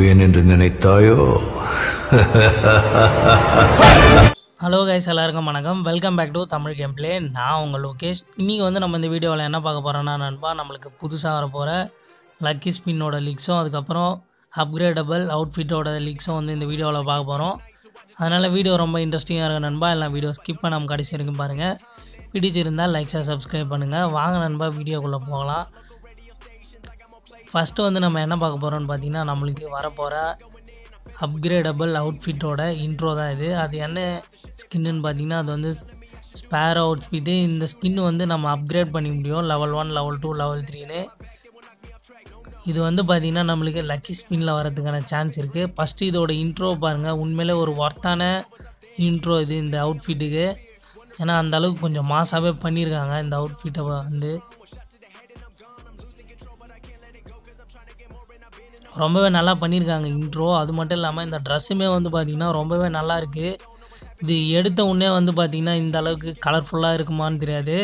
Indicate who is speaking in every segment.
Speaker 1: வெல்வேன் என்று நினைத்தாயோ?
Speaker 2: Hello guys எல்லாருக்கும் வணக்கம். Welcome back to Tamil game play நான் உங்கள் லோகேஷ். இன்றைக்கி வந்து நம்ம இந்த வீடியோவில் என்ன பார்க்க போகிறோன்னா நண்பா நம்மளுக்கு புதுசாக வர போகிற லக்கி ஸ்பின்னோட லீக்ஸும் அதுக்கப்புறம் அப்கிரேடபிள் அவுட்ஃபிட்டோட லீக்ஸும் வந்து இந்த வீடியோவில் பார்க்க போகிறோம் அதனால் வீடியோ ரொம்ப இன்ட்ரெஸ்டிங்காக இருக்கும் நண்பா. எல்லாம் வீடியோ ஸ்கிப் பண்ணாமல் கடைசி வரைக்கும் பாருங்கள் பிடிச்சிருந்தால் லைக் ஷேர் சப்ஸ்கிரைப் பண்ணுங்கள் வாங்க நண்பா வீடியோக்குள்ளே போகலாம். ஃபஸ்ட்டு வந்து நம்ம என்ன பார்க்க போகிறோம்னு பார்த்தீங்கன்னா நம்மளுக்கு வரப்போகிற அப்கிரேடபிள் அவுட்ஃபிட்டோட இன்ட்ரோ தான் இது. அது என்ன ஸ்கின்னுன்னு பார்த்தீங்கன்னா அது வந்து ஸ்பேர் அவுட்ஃபிட்டு இந்த ஸ்கின் வந்து நம்ம அப்கிரேட் பண்ணிக்க முடியும். Level one level two level த்ரீன்னு இது வந்து பார்த்திங்கன்னா நம்மளுக்கு லக்கி ஸ்பின்னில் வரதுக்கான சான்ஸ் இருக்குது ஃபஸ்ட்டு இதோட இன்ட்ரோ பாருங்கள் உண்மையிலே ஒரு ஒர்த்தான இன்ட்ரோ இது இந்த அவுட்ஃபிட்டுக்கு ஏன்னா அந்த அளவுக்கு கொஞ்சம் மாசாகவே பண்ணியிருக்காங்க இந்த அவுட்ஃபிட்டை வந்து. ரொம்பவே நல்லா பண்ணியிருக்காங்க இன்ட்ரோ அது மட்டும் இல்லாமல் இந்த ட்ரெஸ்ஸுமே வந்து பார்த்திங்கன்னா ரொம்பவே நல்லா இருக்குது இது எடுத்த உடனே வந்து பார்த்திங்கன்னா இந்த அளவுக்கு கலர்ஃபுல்லாக இருக்குமான்னு தெரியாது.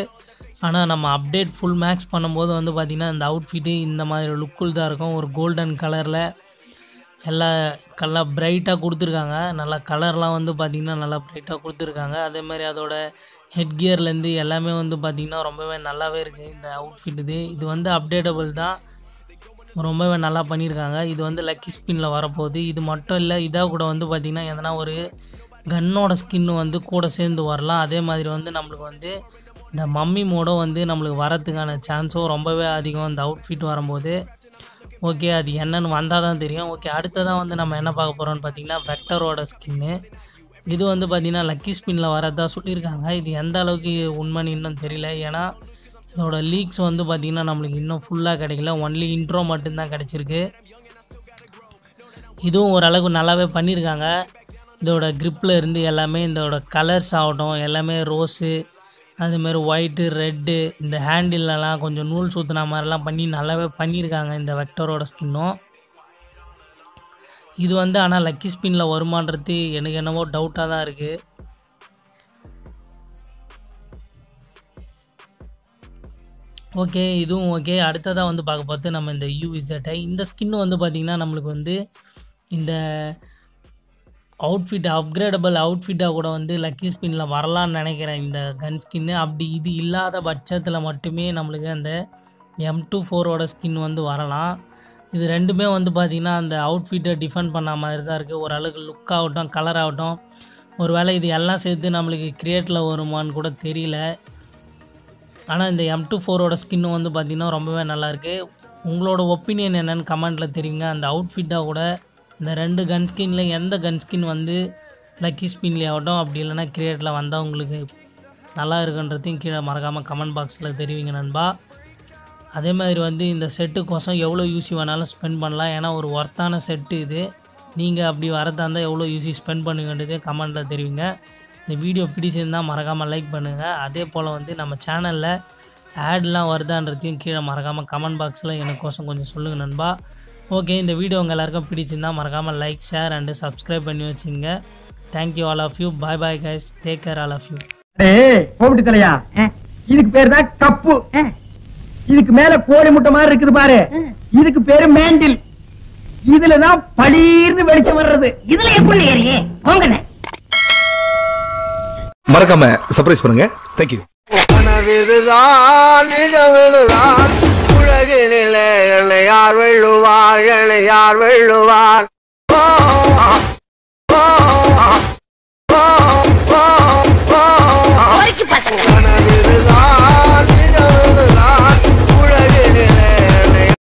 Speaker 2: ஆனால் நம்ம அப்டேட் ஃபுல் மேக்ஸ் பண்ணும்போது வந்து பார்த்திங்கன்னா இந்த அவுட்ஃபிட்டு இந்த மாதிரி லுக்குள் தான் இருக்கும். ஒரு கோல்டன் கலரில் எல்லா நல்லா பிரைட்டாக கொடுத்துருக்காங்க. நல்லா கலர்லாம் வந்து பார்த்திங்கன்னா நல்லா பிரைட்டாக கொடுத்துருக்காங்க. அதே மாதிரி அதோட ஹெட் கியர்லேருந்து எல்லாமே வந்து பார்த்திங்கன்னா ரொம்பவே நல்லாவே இருக்குது இந்த அவுட்ஃபிட் இது இது வந்து அப்டேட்டபிள் தான். ரொம்பவே நல்லா பண்ணியிருக்காங்க. இது வந்து லக்கி ஸ்பின்னில் வரப்போகுது. இது மட்டும் இல்லை இதாக கூட வந்து பார்த்திங்கன்னா எதனா ஒரு கன்னோட ஸ்கின்னு வந்து கூட சேர்ந்து வரலாம். அதே மாதிரி வந்து நம்மளுக்கு வந்து இந்த மம்மி மோடும் வந்து நம்மளுக்கு வரத்துக்கான சான்ஸும் ரொம்பவே அதிகம் இந்த அவுட்ஃபிட் வரும்போது. ஓகே அது என்னன்னு வந்தால் தான் தெரியும். ஓகே அடுத்ததான் வந்து நம்ம என்ன பார்க்க போகிறோம்னு பார்த்தீங்கன்னா வெக்டரோட ஸ்கின்னு இது வந்து பார்த்திங்கன்னா லக்கி ஸ்பின்னில் வரதான் சொல்லியிருக்காங்க. இது எந்த அளவுக்கு உண்மைன்னு இன்னும் தெரியல. ஏன்னா இதோட லீக்ஸ் வந்து பார்த்திங்கன்னா நம்மளுக்கு இன்னும் ஃபுல்லாக கிடைக்கல. ஒன்லி இன்ட்ரோ மட்டும்தான் கிடச்சிருக்கு. இதுவும் ஓரளவுக்கு நல்லாவே பண்ணியிருக்காங்க இதோட க்ரிப்பில் இருந்து எல்லாமே இதோட கலர்ஸ் ஆகட்டும் எல்லாமே ரோஸு அதுமாரி ஒயிட்டு ரெட்டு இந்த ஹேண்டில்லலாம் கொஞ்சம் நூல் சுற்றின மாதிரிலாம் பண்ணி நல்லாவே பண்ணியிருக்காங்க இந்த வெக்டரோட ஸ்கின்னும் இது வந்து ஆனால் லக்கி ஸ்பின்னில் வருமானது எனக்கு என்னவோ டவுட்டாக தான் இருக்குது ஓகே இதுவும் ஓகே. அடுத்ததாக வந்து பார்க்க பார்த்து நம்ம இந்த யூவிசட்டை இந்த ஸ்கின்னு வந்து பார்த்திங்கன்னா நம்மளுக்கு வந்து இந்த அவுட்ஃபிட் அப்கிரேடபிள் அவுட்ஃபிட்டாக கூட வந்து லக்கி ஸ்பின்னில் வரலான்னு நினைக்கிறேன் இந்த கன் ஸ்கின்னு அப்படி இது இல்லாத பட்சத்தில் மட்டுமே நம்மளுக்கு அந்த எம் டூ ஃபோரோட ஸ்கின் வந்து வரலாம். இது ரெண்டுமே வந்து பார்த்திங்கன்னா அந்த அவுட்ஃபிட்டை டிஃபெண்ட் பண்ண மாதிரி தான் இருக்குது ஓரளவுக்கு லுக் ஆகட்டும் கலர் ஆகட்டும். ஒரு வேளை இது எல்லாம் சேர்த்து நம்மளுக்கு க்ரியேட்டில் வருமான்னு கூட தெரியல. ஆனால் இந்த எம் டூ ஃபோரோட ஸ்கின்னும் வந்து பார்த்திங்கன்னா ரொம்பவே நல்லாயிருக்கு உங்களோட ஒப்பீனியன் என்னென்னு கமெண்ட்டில் தெரியுங்க அந்த அவுட்ஃபிட்டாக கூட இந்த ரெண்டு கன் ஸ்கின்னில் எந்த கன் ஸ்கின் வந்து லக்கி ஸ்பின்லேயே ஆகட்டும் அப்படி இல்லைனா கிரியேட்டில் வந்தால் உங்களுக்கு நல்லா இருக்குன்றதையும் கீழே மறக்காமல் கமெண்ட் பாக்ஸில் தெரிவிங்க நண்பா. அதே மாதிரி வந்து இந்த செட்டுக்கோசம் எவ்வளோ யூசி வேணாலும் ஸ்பெண்ட் பண்ணலாம். ஏன்னா ஒரு ஒர்த்தான செட்டு இது. நீங்கள் அப்படி வரதா இருந்தால் எவ்வளோ யூசி ஸ்பெண்ட் பண்ணுங்கன்றதே கமெண்ட்டில் தெரிவிங்க. இந்த வீடியோ பிடிச்சிருந்தால் மறக்காமல் லைக் பண்ணுங்கள் அதே போல் வந்து நம்ம சேனலில் ஆட்லாம் வருதான்றதையும் கீழே மறக்காமல் கமெண்ட் பாக்ஸில் எனக்கோசம் கொஞ்சம் சொல்லுங்கள் நண்பா. ஓகே இந்த வீடியோ உங்கள் எல்லாருக்கும் பிடிச்சிருந்தால் மறக்காமல் லைக் ஷேர் அண்டு சப்ஸ்கிரைப் பண்ணி வச்சுங்க. Thank you all of you bye bye guys take care all of you
Speaker 3: கோபிட்டு தலையா? இதுக்கு பேரு தான் கப்பு. இதுக்கு மேல கோழி முட்டை மாதிரி இருக்குது பாரு. இதுக்கு பேரு மேண்டில் இதுலதான் பளீர்னு வெளிச்சம் வர்றது.
Speaker 4: இதுல எப்படி ஏறியே? போங்கண்ணே
Speaker 5: மறக்காம சர்ப்ரைஸ் பண்ணுங்க. தேங்க்யூ
Speaker 6: கனவிதுதான் நிஜமிதுதான் உலகினிலே என்னை யார் வெள்ளுவார் என்னை யார் வெள்ளுவார்